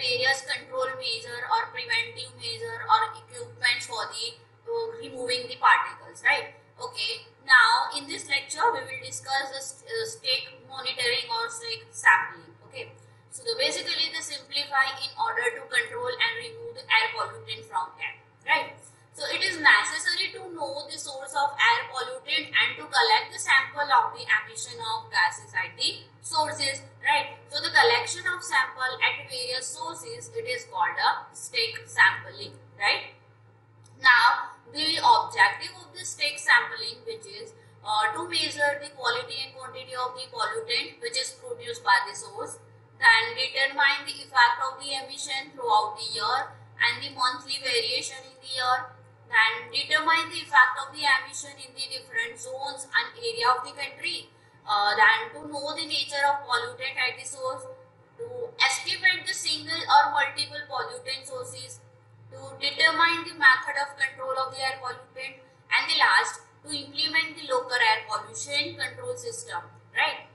various control measure or preventive measure or equipments for the uh, removing the particles, right? Okay. Now, in this lecture, we will discuss the uh, stack monitoring or stack sampling. Okay. So the basically in order to control and remove the air pollutant from air, right? So it is necessary to know the source of air pollutant and to collect the sample of the emission of gases at the sources, right? So the collection of sample at various sources, it is called a stack sampling, right? Now, the objective of the stack sampling, which is uh, to measure the quality and quantity of the pollutant which is produced by the source, then determine the effect of the emission throughout the year and the monthly variation in the year, then determine the effect of the emission in the different zones and area of the country, uh, then to know the nature of pollutant at the source, to estimate the single or multiple pollutant sources, to determine the method of control of the air pollutant and the last to implement the local air pollution control system right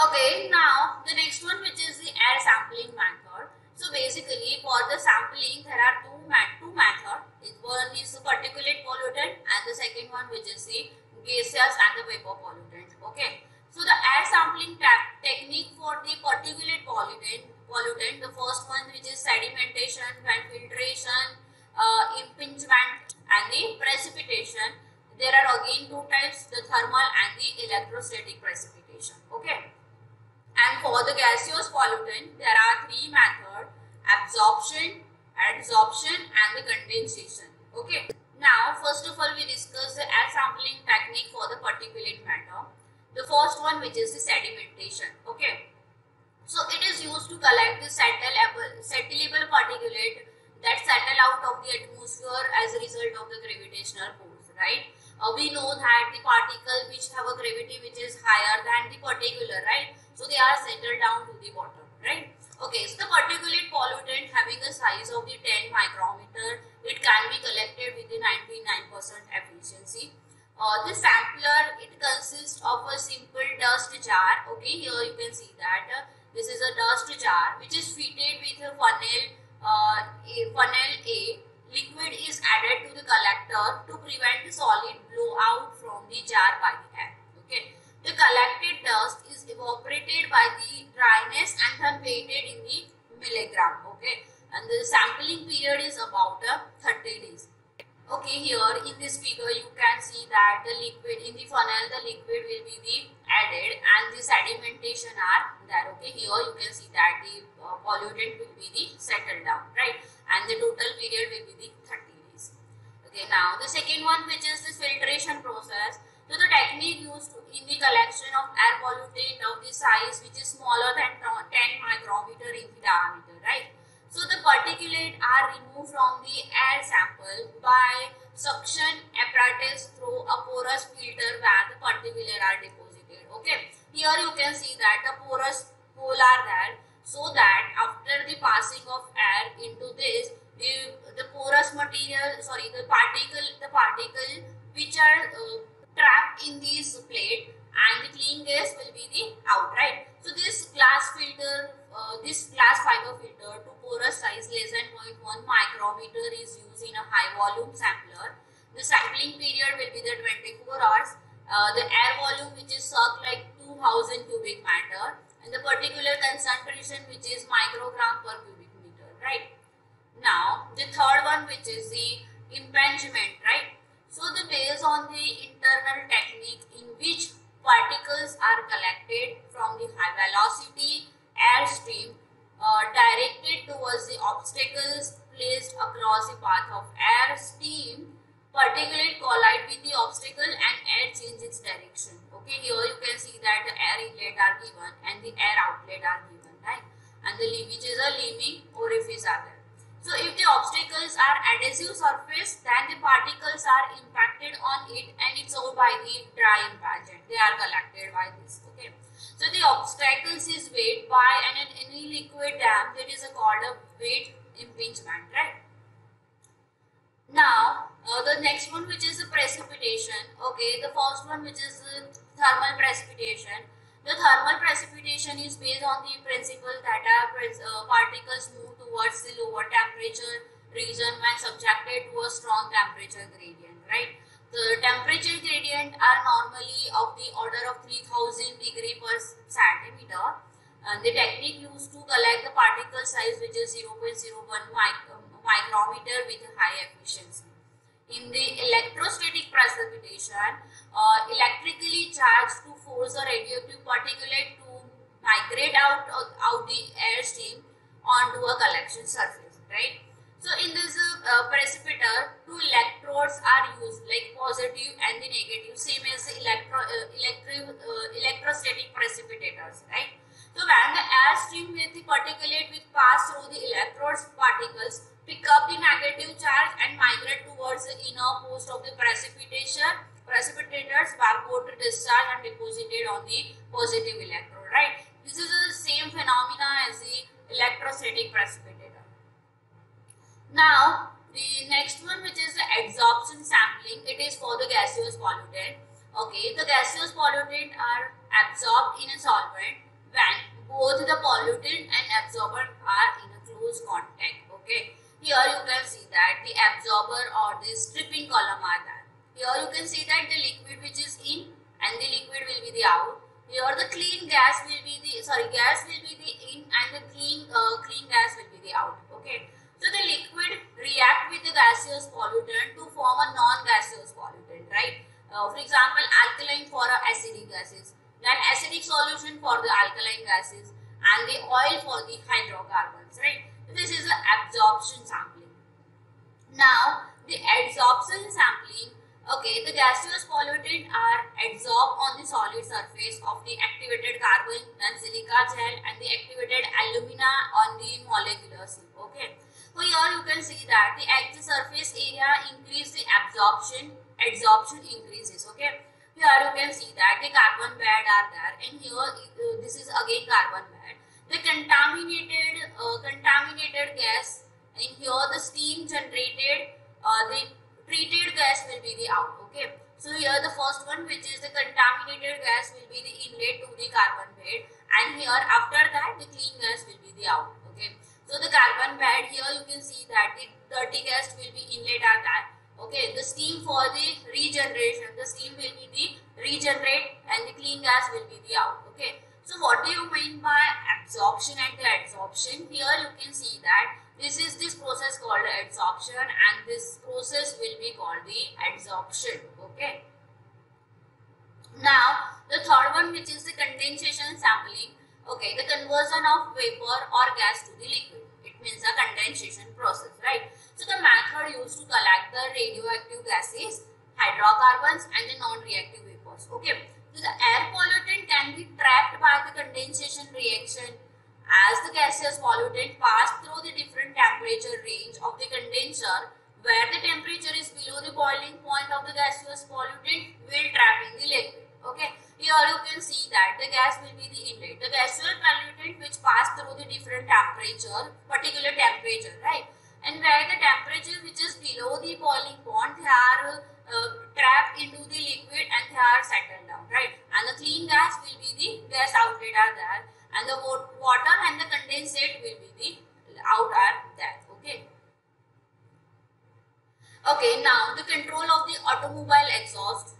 okay now the next one which is the air sampling method so basically for the sampling there are two met two methods one is the particulate pollutant and the second one which is the gaseous and the vapor pollutant okay so the air sampling technique for the particulate pollutant pollutant. The first one which is sedimentation, then filtration, uh, impingement and the precipitation. There are again two types, the thermal and the electrostatic precipitation. Okay. And for the gaseous pollutant, there are three methods, absorption, adsorption and the condensation. Okay. Now, first of all, we discuss the air sampling technique for the particulate matter. The first one which is the sedimentation. Okay. So it is used to collect the settleable, particulate that settle out of the atmosphere as a result of the gravitational force, right? Uh, we know that the particles which have a gravity which is higher than the particular, right? So they are settled down to the bottom, right? Okay, so the particulate pollutant having a size of the 10 micrometer, it can be collected with the 99% efficiency. Uh, the sampler, it consists of a simple dust jar. Okay, here you can see that. Uh, this is a dust jar which is fitted with a funnel, uh, a funnel A. Liquid is added to the collector to prevent the solid blow out from the jar by the air. Okay. The collected dust evaporated by the dryness and then weighted in the milligram. Okay. And the sampling period is about uh, 30 days. Okay, here in this figure you can see that the liquid in the funnel the liquid will be the added and the sedimentation are there. Okay, here you can see that the uh, pollutant will be the settled down, right? And the total period will be the 30 days. Okay, now the second one which is the filtration process. So the technique used in the collection of air pollutant of the size which is smaller than 10 micrometer in diameter, right? So the particulate are removed from the air sample by suction apparatus through a porous filter where the particulate are deposited. Okay. Here you can see that the porous hole are there so that after the passing of air into this the, the porous material sorry the particle the particle which are uh, trapped in this plate and the clean gas will be the outright. So this glass filter, uh, this glass fiber filter to porous size less than 0.1 micrometer is used in a high volume sampler. The sampling period will be the 24 hours. Uh, the air volume which is sucked like 2000 cubic meter and the particular concentration which is microgram per cubic meter, right? Now the third one which is the impingement, right? So the based on the internal technique in which particles are collected from the high velocity airstream uh, directed towards the obstacles placed across the path of air stream particulate collide with the obstacle and air change its direction. Okay here you can see that the air inlet are given and the air outlet are given right? And the is a leaving orifice are there so if the obstacles are adhesive surface, then the particles are impacted on it and it's all by the dry impingement. They are collected by this. Okay. So the obstacles is weighed by an, any liquid dam that is a called a weight impingement, right? Now, uh, the next one which is the precipitation. Okay, the first one which is the thermal precipitation. The thermal precipitation is based on the principle that uh, particles move towards the lower temperature region when subjected to a strong temperature gradient, right? The temperature gradient are normally of the order of 3000 degree per centimeter. And the technique used to collect the particle size which is 0.01 micrometer with high efficiency. In the electrostatic precipitation, uh, electrically charged to force a radioactive particulate to migrate out out the air stream onto a collection surface, right? So in this uh, precipitator, two electrodes are used like positive and the negative, same as the electro, uh, electri uh, electrostatic precipitators, right? So when the air stream with the particulate which pass through the electrodes particles pick up the negative charge and migrate towards the inner post of the precipitation precipitators backward to discharge and deposited on the positive electrode, right? This is the same phenomena as the electrostatic precipitator. Now, the next one which is the adsorption sampling, it is for the gaseous pollutant. Okay, the gaseous pollutant are absorbed in a solvent when both the pollutant and absorbent are in a close contact. Okay, here you can see that the absorber or the stripping column are there. Here you can see that the liquid which is in and the liquid will be the out. Here the clean gas will be the sorry gas will be the in and the clean uh, clean gas will be the out. Okay. So the liquid react with the gaseous pollutant to form a non-gaseous pollutant, right? Uh, for example, alkaline for acidic gases, then acidic solution for the alkaline gases, and the oil for the hydrocarbons, right? This is the absorption sampling. Now, the adsorption sampling Okay, the gaseous pollutant are adsorbed on the solid surface of the activated carbon and silica gel and the activated alumina on the molecular sieve. Okay, so here you can see that the active surface area increase the absorption, adsorption increases. Okay, here you can see that the carbon bed are there and here uh, this is again carbon bed. The contaminated uh, contaminated gas and here the steam generated uh, the treated gas will be the out. Okay. So here the first one which is the contaminated gas will be the inlet to the carbon bed and here after that the clean gas will be the out. Okay. So the carbon bed here you can see that the dirty gas will be inlet at that. Okay. The steam regeneration the steam will be the regenerate and the clean gas will be the out. Okay. So what do you mean by absorption and the adsorption? Here you can see that this is this process called adsorption and this process will be called the adsorption. Okay. Now the third one which is the condensation sampling. Okay, the conversion of vapor or gas to the liquid. It means a condensation process, right? So the method used to collect the radioactive gases, hydrocarbons and the non-reactive vapors. Okay. So the air pollutant can be trapped by the condensation reaction as the gaseous pollutant pass through the different temperature range of the condenser where the temperature is below the boiling point of the gaseous pollutant will trap in the liquid. Okay, here you can see that the gas will be the inlet. The gaseous pollutant which pass through the different temperature, particular temperature, right? And where the temperature which is below the boiling point, uh, trapped into the liquid and they are settled down, right? And the clean gas will be the gas outlet are there and the water and the condensate will be the out are that okay? Okay now the control of the automobile exhaust.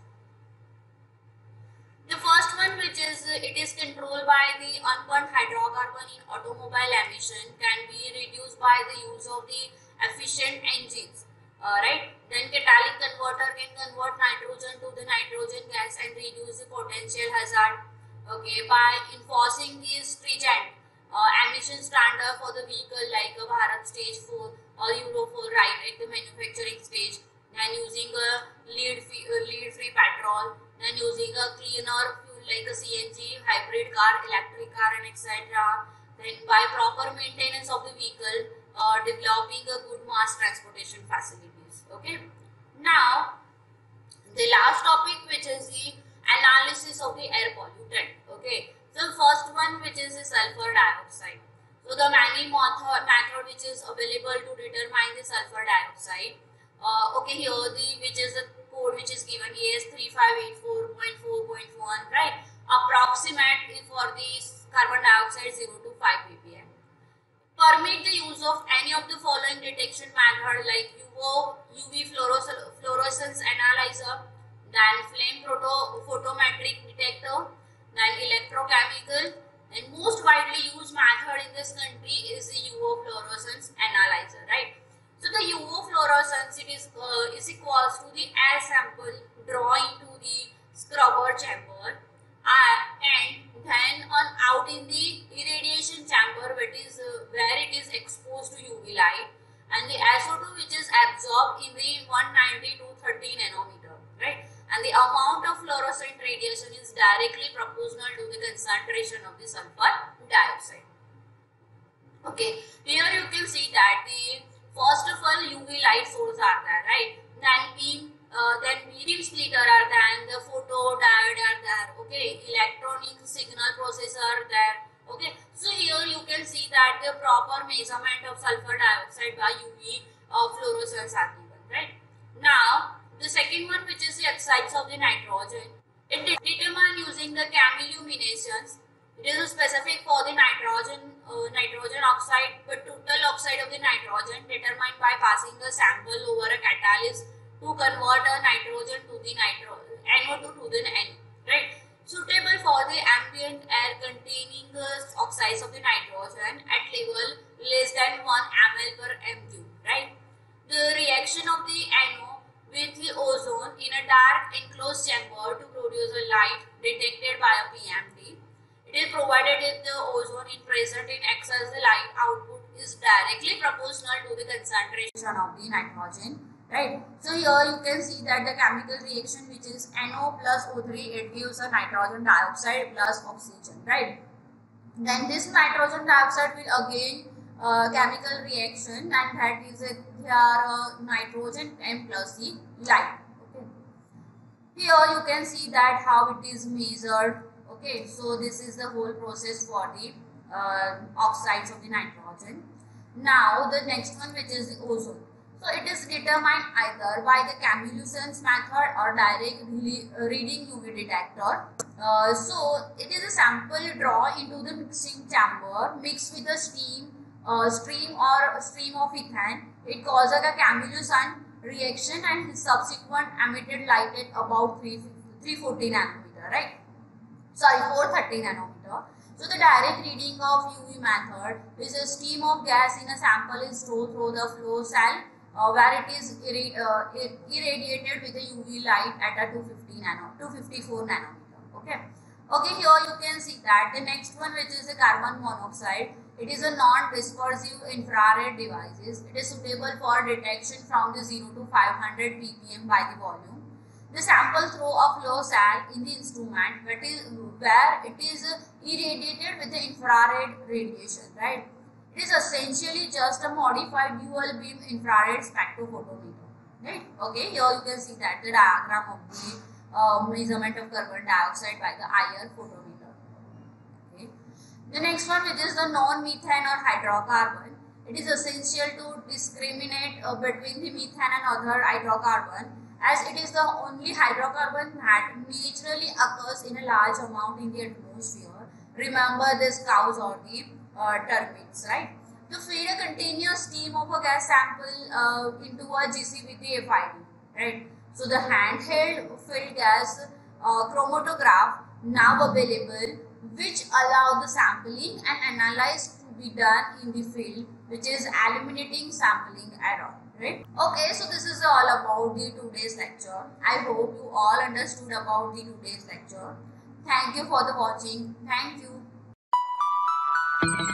The first one which is it is controlled by the unburned hydrocarbon in automobile emission can be reduced by the use of the efficient engines uh, right then catalytic converter can convert nitrogen to the nitrogen gas and reduce the potential hazard okay, by enforcing these stringent uh, emission standard for the vehicle like a Bharat stage 4 or Euro 4 right at the manufacturing stage then using a lead free, uh, lead free petrol then using a cleaner fuel like a CNG, hybrid car, electric car and etc. Then by proper maintenance of the vehicle, uh, developing a good mass transportation facilities. Okay. Now, the last topic which is the analysis of the air pollutant. Okay, So first one which is the sulfur dioxide. So the many method, which is available to determine the sulfur dioxide. Uh, okay, here the which is the code which is given AS 3584.4.1, right? Approximate for the carbon dioxide 0 to 5 ppm. Permit the use of any of the following detection method like UV, UV fluorescence analyzer, then flame photo, photometric detector, then electrochemical, and most widely used method in this country is the UV fluorescence analyzer, right? So the UV fluorescence it is uh, is equals to the air sample drawn into the scrubber chamber uh, and then on out in the irradiation chamber which is uh, where it is exposed to UV light and the SO2 which is absorbed in the 190 to 30 nanometer, right? And the amount of fluorescent radiation is directly proportional to the concentration of the sulfur dioxide. Okay, here you can see that the first of all UV light source are there, right? Then beam, uh, then beam splitter are there, and the photodiode are there. Okay, electronic signal processor are there Okay, so here you can see that the proper measurement of sulfur dioxide by UV uh, fluorescence are given, right? Now, the second one which is the oxides of the nitrogen. It determined using the chemiluminescence. It is specific for the nitrogen uh, nitrogen oxide, but total oxide of the nitrogen determined by passing the sample over a catalyst to convert a nitrogen to the nitro NO2 to the N, right? suitable for the ambient air containing the oxides of the nitrogen at level less than 1 ml per m3, right? The reaction of the NO with the ozone in a dark enclosed chamber to produce a light detected by a PMT. It is provided if the ozone in present in excess the light output is directly proportional to the concentration of the nitrogen right. So here you can see that the chemical reaction which is NO plus O3 it gives a nitrogen dioxide plus oxygen right. Then this nitrogen dioxide will again uh, chemical reaction and that is a, here uh, nitrogen M plus the light. Okay. Here you can see that how it is measured. Okay, so this is the whole process for the uh, oxides of the nitrogen. Now the next one which is the ozone. So it is determined either by the chemiluminescence method or direct reading UV detector. Uh, so it is a sample draw into the mixing chamber mixed with a steam uh, stream or stream of ethane. It causes a chemiluminescent reaction and subsequent emitted light at about 3, 340 nanometer, right? Sorry, 430 nanometer. So the direct reading of UV method is a stream of gas in a sample is stored through the flow cell uh, where it is uh, irradiated with a UV light at a 250 nano, 254 nanometer. Okay. Okay, here you can see that the next one which is a carbon monoxide. It is a non-dispersive infrared devices. It is suitable for detection from the 0 to 500 ppm by the volume. The sample throw a flow cell in the instrument where it is irradiated with the infrared radiation, right? It is essentially just a modified dual beam infrared spectrophotometer. Right? Okay, here you can see that the diagram of the uh, measurement of carbon dioxide by the IR photometer. Okay. The next one which is the non-methane or hydrocarbon. It is essential to discriminate uh, between the methane and other hydrocarbon as it is the only hydrocarbon that naturally occurs in a large amount in the atmosphere. Remember this cows or the uh, termites, right? To feed a continuous stream of a gas sample uh, into a GC with GCVT FID, right? So the handheld filled gas uh, chromatograph now available which allow the sampling and analysis to be done in the field which is eliminating sampling error right? Okay so this is all about the today's lecture. I hope you all understood about the today's lecture. Thank you for the watching. Thank you Thank you.